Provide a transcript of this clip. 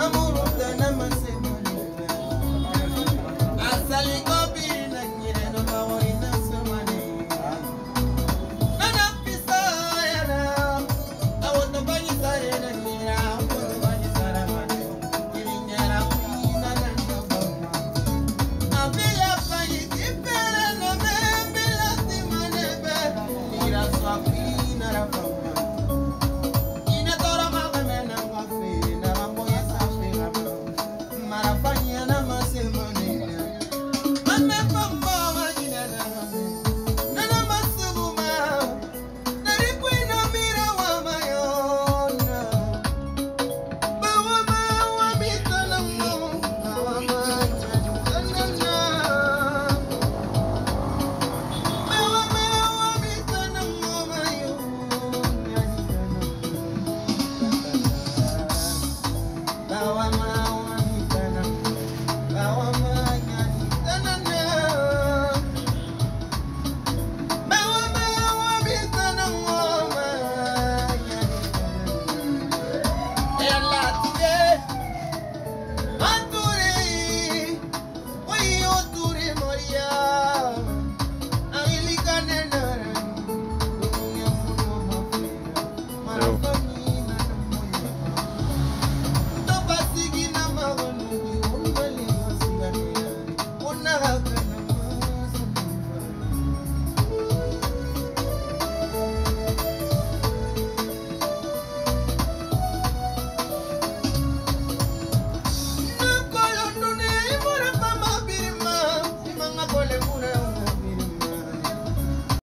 amulunda na masema asaliko oh.